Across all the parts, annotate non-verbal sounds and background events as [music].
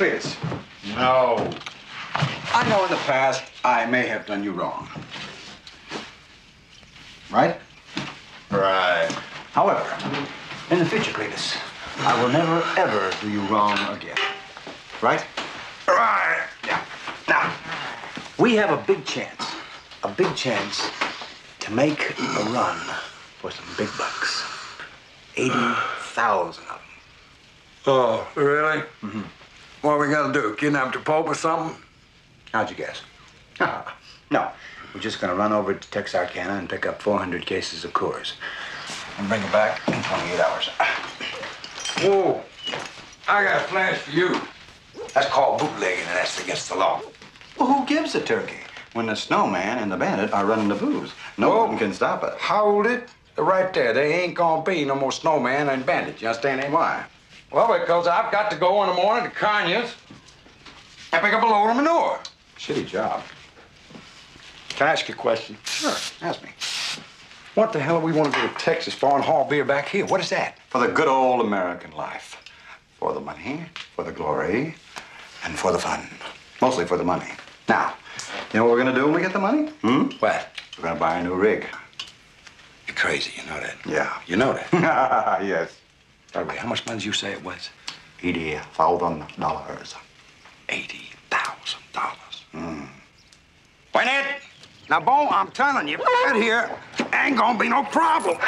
Cledus, No. I know in the past I may have done you wrong. Right? Right. However, in the future, Cledus, I will never, ever do you wrong again. Right? Right. Yeah. Now, we have a big chance, a big chance to make a run for some big bucks. 80,000 of them. Oh, really? Mm-hmm. What are we gonna do? Kidnap the Pope or something? How'd you guess? [laughs] no, we're just gonna run over to Texarkana and pick up 400 cases of Coors and bring it back in 28 hours. Whoa. I got a flash for you. That's called bootlegging, and that's against the law. Well, who gives a turkey when the snowman and the bandit are running the booze? No Whoa. one can stop it. Hold it. Right there. There ain't gonna be no more snowman and bandit. You understand that? Why? Well, because I've got to go in the morning to Conyers and pick up a load of manure. Shitty job. Can I ask you a question? Sure, ask me. What the hell are we want to go to Texas for and haul beer back here? What is that? For the good old American life. For the money, for the glory, and for the fun. Mostly for the money. Now, you know what we're gonna do when we get the money? Hmm? What? We're gonna buy a new rig. You're crazy, you know that. Yeah. You know that. [laughs] yes. By the way, how much money did you say it was? Eighty thousand dollars. Eighty thousand dollars. Mm. Wait it! Now, Bo, I'm telling you, that here ain't gonna be no problem.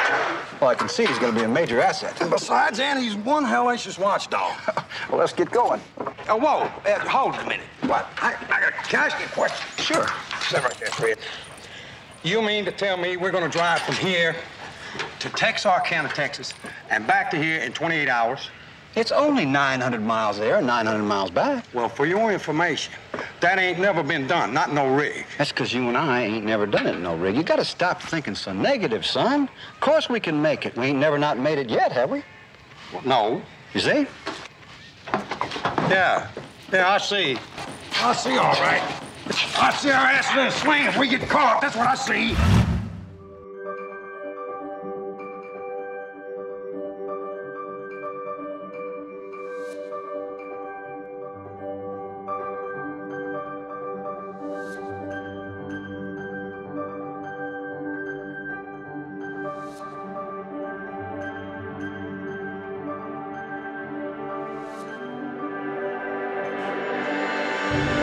Well, I can see he's gonna be a major asset. And besides, Andy, he's one hellacious watchdog. [laughs] well, let's get going. Oh, whoa, uh, hold a minute. What? I, I got, can I ask you a question? Sure. Sit right there, Fred. You mean to tell me we're gonna drive from here to Texarkana, Texas, and back to here in 28 hours? It's only 900 miles there and 900 miles back. Well, for your information, that ain't never been done, not no rig. That's because you and I ain't never done it in no rig. You gotta stop thinking so negative, son. Of course we can make it. We ain't never not made it yet, have we? Well, no. You see? Yeah. Yeah, I see. I see, all right. I see our asses in a swing if we get caught. That's what I see. Bye.